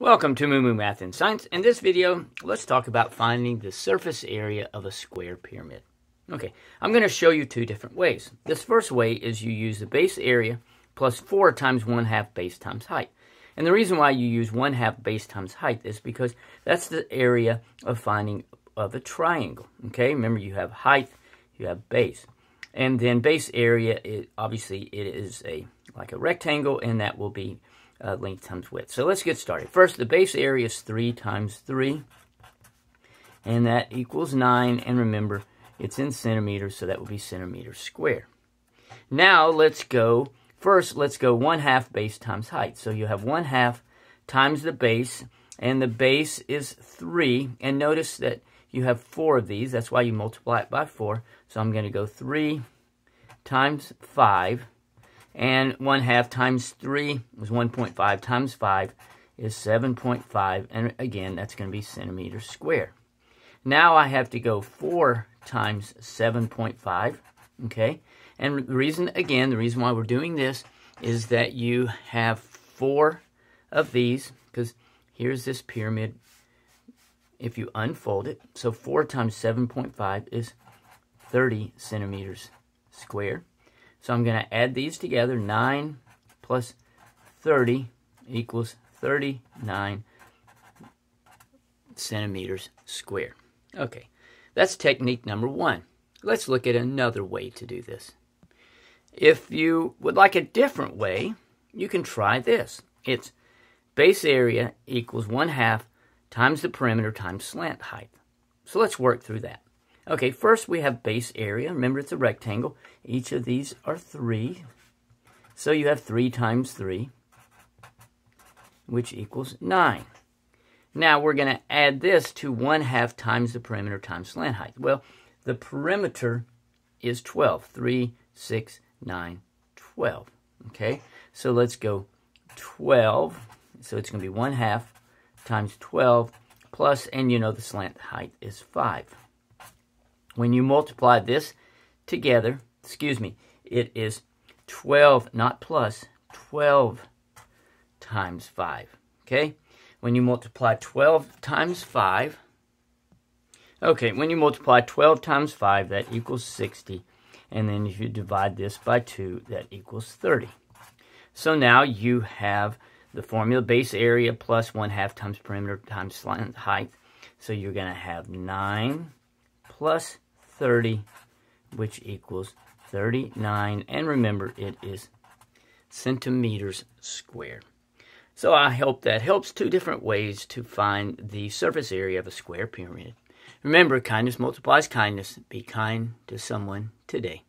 Welcome to Moo Moo Math and Science. In this video, let's talk about finding the surface area of a square pyramid. Okay, I'm going to show you two different ways. This first way is you use the base area plus 4 times 1 half base times height. And the reason why you use 1 half base times height is because that's the area of finding of a triangle. Okay, remember you have height, you have base. And then base area, it, obviously it is a like a rectangle, and that will be uh, length times width. So let's get started. First, the base area is 3 times 3, and that equals 9. And remember, it's in centimeters, so that would be centimeters square. Now, let's go, first, let's go 1 half base times height. So you have 1 half times the base, and the base is 3. And notice that you have 4 of these. That's why you multiply it by 4. So I'm going to go 3 times 5 and 1 half times 3 is 1.5 times 5 is 7.5. And again, that's going to be centimeters square. Now I have to go 4 times 7.5. Okay. And the reason, again, the reason why we're doing this is that you have four of these, because here's this pyramid if you unfold it. So 4 times 7.5 is 30 centimeters square. So I'm going to add these together. 9 plus 30 equals 39 centimeters squared. Okay, that's technique number one. Let's look at another way to do this. If you would like a different way, you can try this. It's base area equals 1 half times the perimeter times slant height. So let's work through that. Okay, first we have base area. Remember, it's a rectangle. Each of these are 3. So you have 3 times 3, which equals 9. Now we're going to add this to 1 half times the perimeter times slant height. Well, the perimeter is 12. 3, 6, 9, 12. Okay, so let's go 12. So it's going to be 1 half times 12 plus, and you know the slant height is 5. When you multiply this together, excuse me, it is 12, not plus, 12 times 5. Okay? When you multiply 12 times 5, okay, when you multiply 12 times 5, that equals 60. And then if you divide this by 2, that equals 30. So now you have the formula base area plus 1 half times perimeter times slant height. So you're going to have 9 plus 30, which equals 39. And remember, it is centimeters square. So I hope that helps two different ways to find the surface area of a square pyramid. Remember, kindness multiplies kindness. Be kind to someone today.